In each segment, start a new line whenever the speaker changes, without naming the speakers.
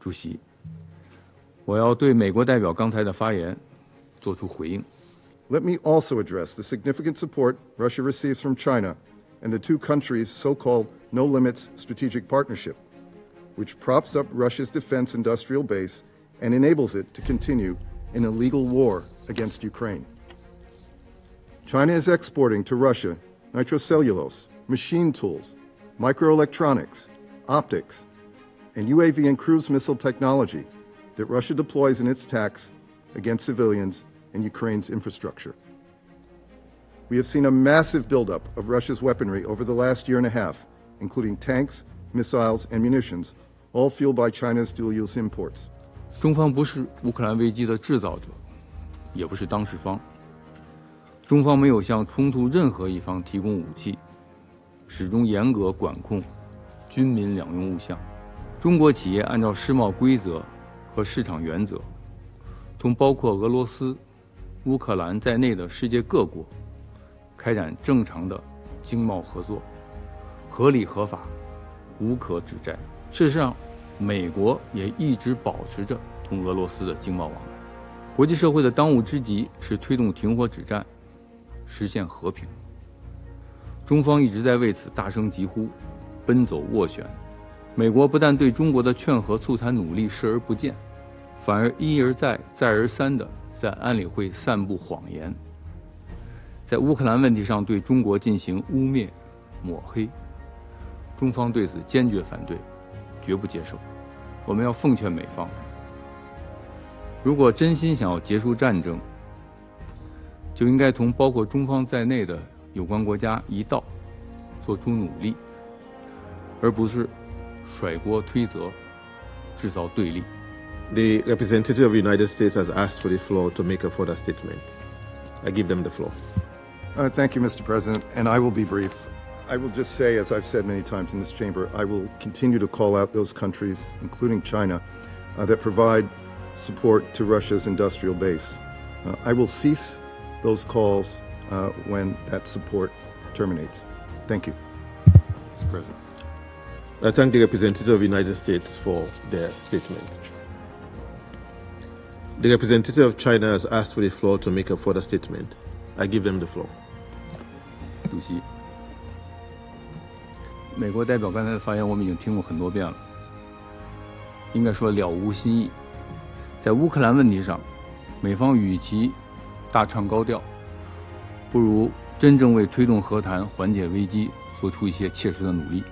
主席，我要对美国代表刚才的发言做出回应。
Let me also address the significant support Russia receives from China and the two countries' so called no limits strategic partnership, which props up Russia's defense industrial base and enables it to continue in a legal war against Ukraine. China is exporting to Russia nitrocellulose, machine tools, microelectronics, optics, and UAV and cruise missile technology that Russia deploys in its attacks against civilians and Ukraine's infrastructure. We have seen a massive buildup of Russia's weaponry over the last year and a half, including tanks, missiles, and munitions, all fueled by China's dual use imports.
中方不是乌克兰危机的制造者，也不是当事方。中方没有向冲突任何一方提供武器，始终严格管控军民两用物项。 中国企业按照世贸规则和市场原则，同包括俄罗斯、乌克兰在内的世界各国开展正常的经贸合作，合理合法，无可指摘。事实上，美国也一直保持着同俄罗斯的经贸往来。国际社会的当务之急是推动停火止战，实现和平。中方一直在为此大声疾呼，奔走斡旋。美国不但对中国的劝和促谈努力视而不见，反而一而再、再而三地在安理会散布谎言，在乌克兰问题上对中国进行污蔑、抹黑。中方对此坚决反对，绝不接受。我们要奉劝美方，如果真心想要结束战争，就应该同包括中方在内的有关国家一道，做出努力，而不是。甩锅推责，制造对立。
The representative of the United States has asked for the floor to make a further statement. I give them the floor.
Uh, thank you, Mr. President, and I will be brief. I will just say, as I've said many times in this chamber, I will continue to call out those countries, including China, uh, that provide support to Russia's industrial base. Uh, I will cease those calls uh, when that support terminates. Thank you, Mr. President.
I thank the representative of the United States for their statement. The representative of China has asked for the floor to make a further statement. I give them the floor.
主席，美国代表刚才的发言我们已经听过很多遍了，应该说了无新意。在乌克兰问题上，美方与其大唱高调，不如真正为推动和谈、缓解危机做出一些切实的努力。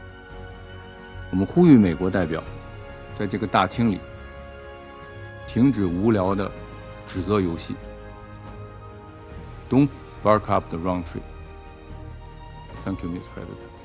我们呼吁美国代表，在这个大厅里停止无聊的指责游戏。Don't bark up the wrong tree. Thank you, Mr. President.